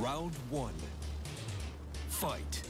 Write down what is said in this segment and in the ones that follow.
Round one. Fight.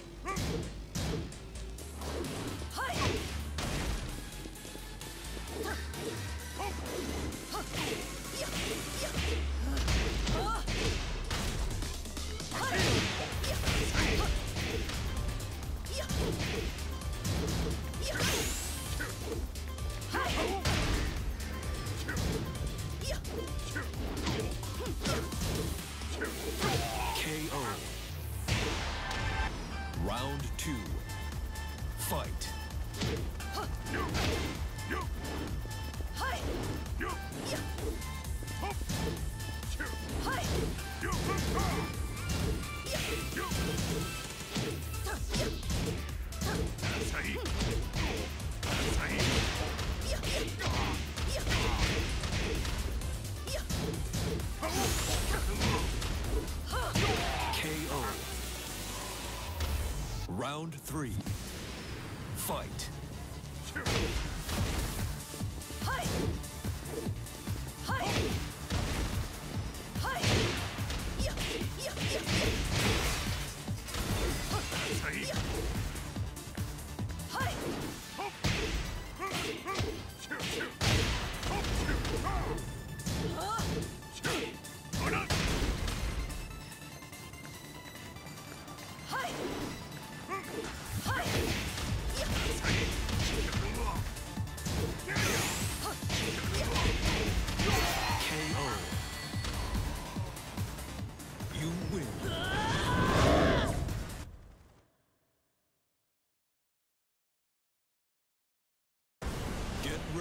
Round three. Fight.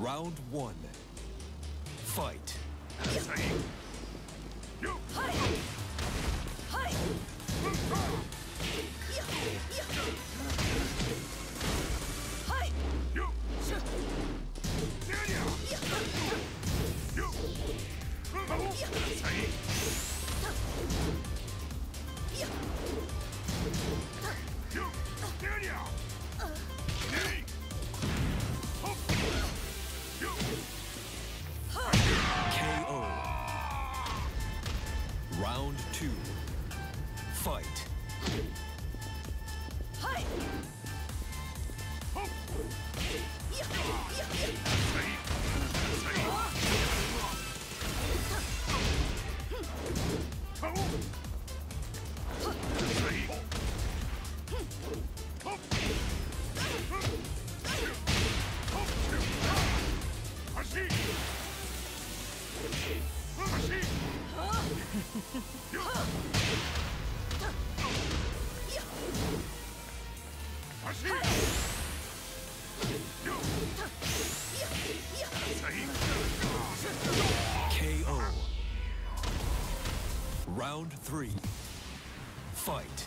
Round one. Fight. Two. Fight. KO. Round three. Fight.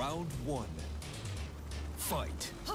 Round one. Fight. KO.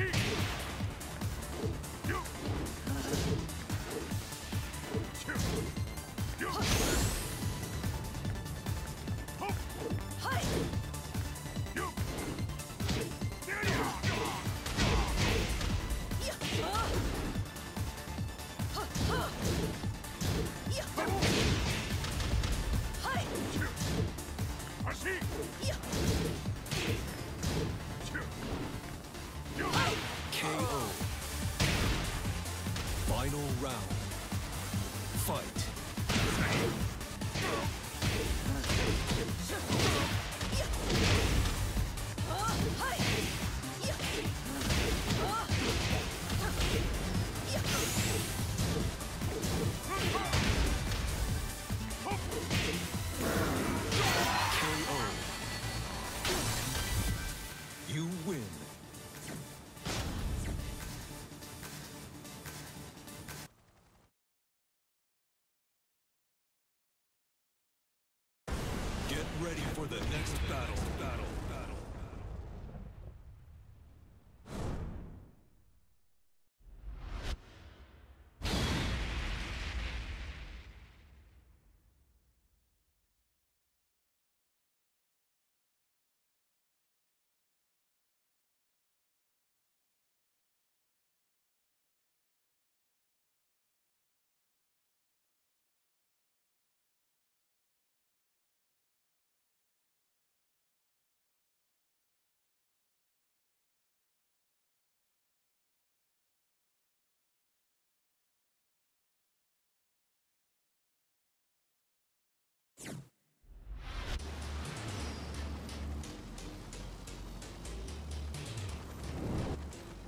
Fight. Round. Fight.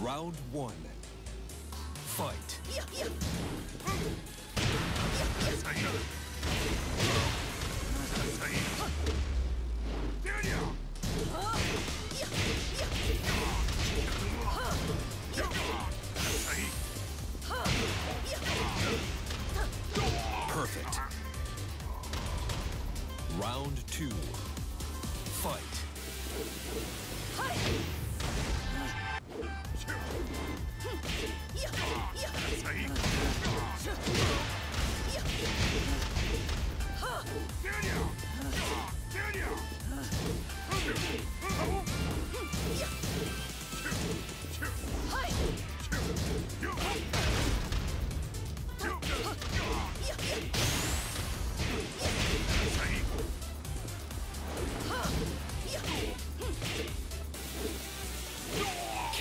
Round one. Fight.